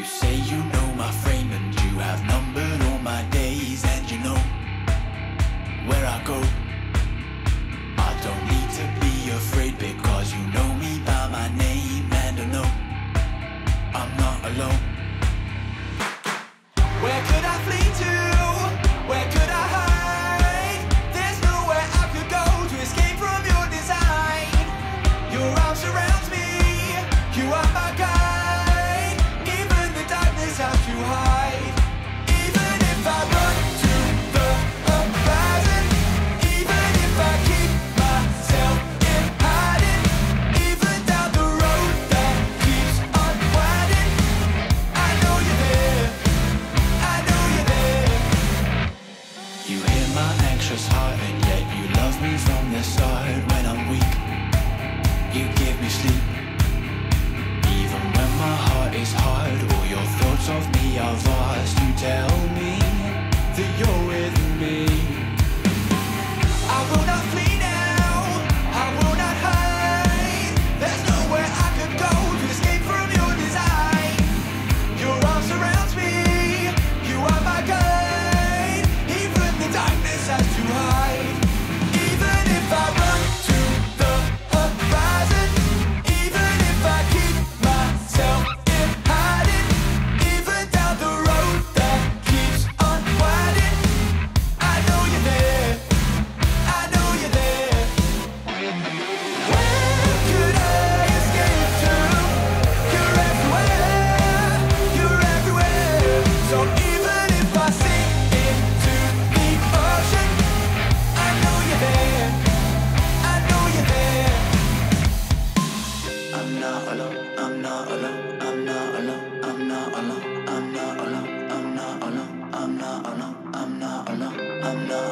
You say you know my frame and you have numbered all my days and you know where I go. I don't need to be afraid because you know me by my name and I know I'm not alone. You I'm not.